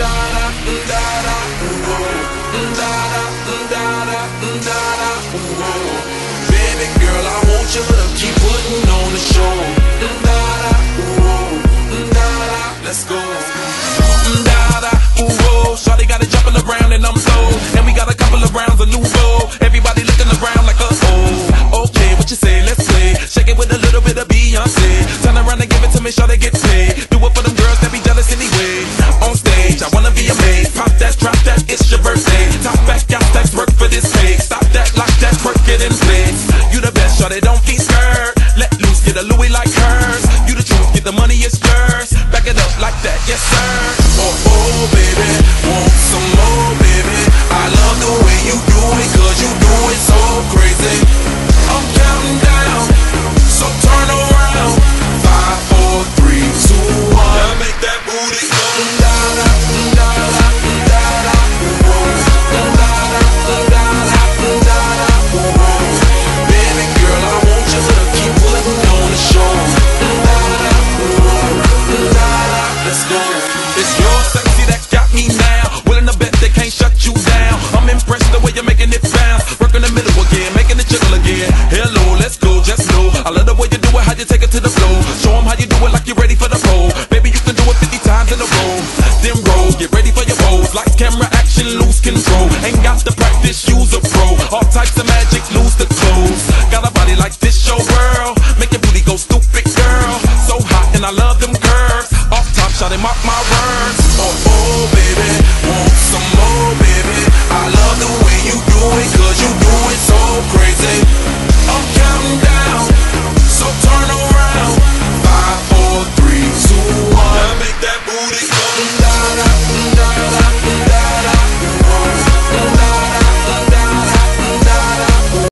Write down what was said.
Baby hers. You the truth, get the money, it's yours. Back it up like that, yes sir. gold. Show them how you do it like you're ready for the pole. Baby, you can do it 50 times in a row. Them rolls, get ready for your pose. Lights, camera, action, lose control. Ain't got the practice, use a pro. All types of magic, lose the clothes. Got a body like this, show girl. Make your booty go stupid, girl. So hot, and I love them curves. Off top, shot and mark my words. Oh, oh, baby, want some more, baby. I love the way you do it, cause you do it so crazy.